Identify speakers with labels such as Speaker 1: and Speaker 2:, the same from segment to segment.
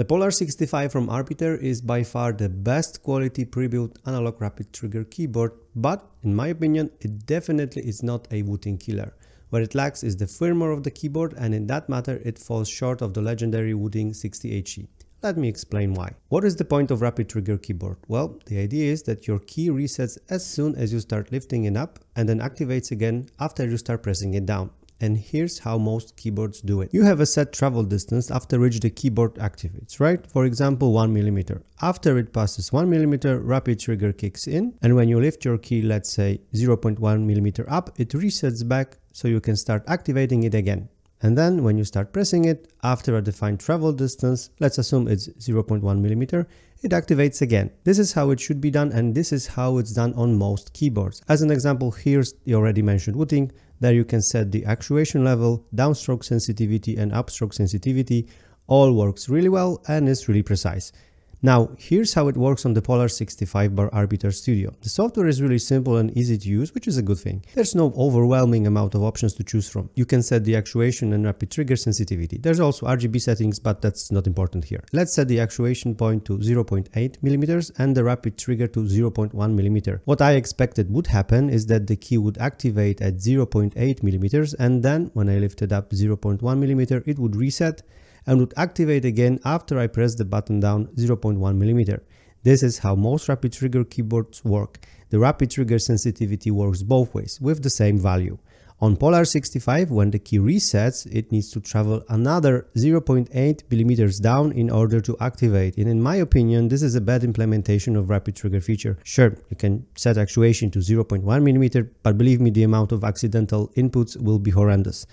Speaker 1: The Polar 65 from Arbiter is by far the best quality pre-built analog rapid trigger keyboard, but in my opinion, it definitely is not a Wooting killer. What it lacks is the firmware of the keyboard and in that matter it falls short of the legendary Wooting 60HE. Let me explain why. What is the point of rapid trigger keyboard? Well, the idea is that your key resets as soon as you start lifting it up and then activates again after you start pressing it down. And here's how most keyboards do it. You have a set travel distance after which the keyboard activates, right? For example, 1 millimeter. After it passes 1 millimeter, rapid trigger kicks in. And when you lift your key, let's say 0.1 millimeter up, it resets back so you can start activating it again. And then when you start pressing it, after a defined travel distance, let's assume it's 0.1 millimeter, it activates again. This is how it should be done and this is how it's done on most keyboards. As an example, here's the already mentioned Wooting. There you can set the actuation level, downstroke sensitivity and upstroke sensitivity. All works really well and is really precise. Now, here's how it works on the Polar 65 bar Arbiter Studio. The software is really simple and easy to use, which is a good thing. There's no overwhelming amount of options to choose from. You can set the actuation and rapid trigger sensitivity. There's also RGB settings, but that's not important here. Let's set the actuation point to 0.8 millimeters and the rapid trigger to 0.1 millimeter. What I expected would happen is that the key would activate at 0.8 millimeters and then when I lifted up 0.1 millimeter, it would reset and would activate again after I press the button down 0.1mm. This is how most rapid trigger keyboards work. The rapid trigger sensitivity works both ways with the same value. On Polar 65, when the key resets, it needs to travel another 0.8 mm down in order to activate. And in my opinion, this is a bad implementation of rapid trigger feature. Sure, you can set actuation to 0.1 mm, but believe me, the amount of accidental inputs will be horrendous.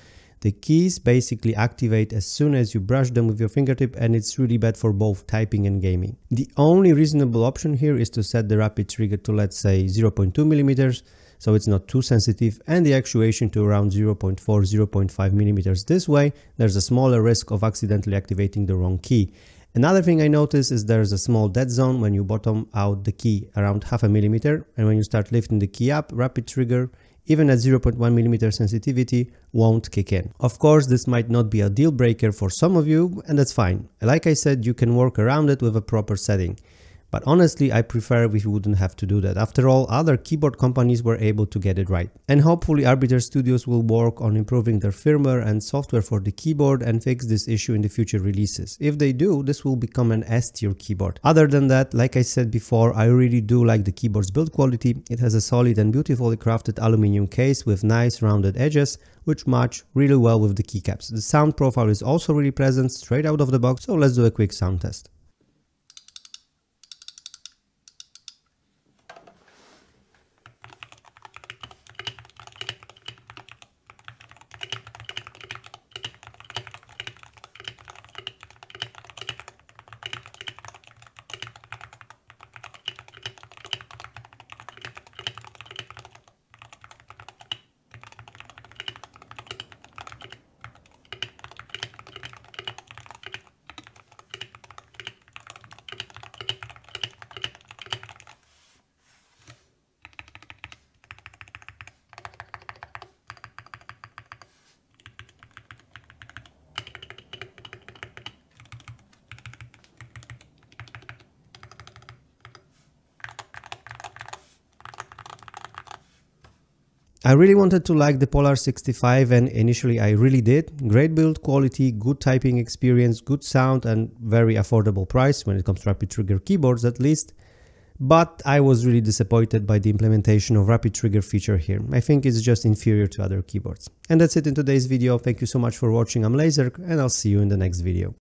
Speaker 1: The keys basically activate as soon as you brush them with your fingertip and it's really bad for both typing and gaming. The only reasonable option here is to set the rapid trigger to let's say 0.2 millimeters so it's not too sensitive and the actuation to around 0.4 0.5 millimeters this way there's a smaller risk of accidentally activating the wrong key Another thing I notice is there's a small dead zone when you bottom out the key around half a millimeter and when you start lifting the key up, rapid trigger even at 0.1mm sensitivity won't kick in. Of course, this might not be a deal breaker for some of you, and that's fine. Like I said, you can work around it with a proper setting. But honestly, I prefer we wouldn't have to do that. After all, other keyboard companies were able to get it right. And hopefully Arbiter Studios will work on improving their firmware and software for the keyboard and fix this issue in the future releases. If they do, this will become an S tier keyboard. Other than that, like I said before, I really do like the keyboard's build quality. It has a solid and beautifully crafted aluminum case with nice rounded edges, which match really well with the keycaps. The sound profile is also really present straight out of the box, so let's do a quick sound test. I really wanted to like the Polar 65 and initially I really did. Great build quality, good typing experience, good sound and very affordable price when it comes to rapid trigger keyboards at least. But I was really disappointed by the implementation of rapid trigger feature here. I think it's just inferior to other keyboards. And that's it in today's video. Thank you so much for watching. I'm Laser and I'll see you in the next video.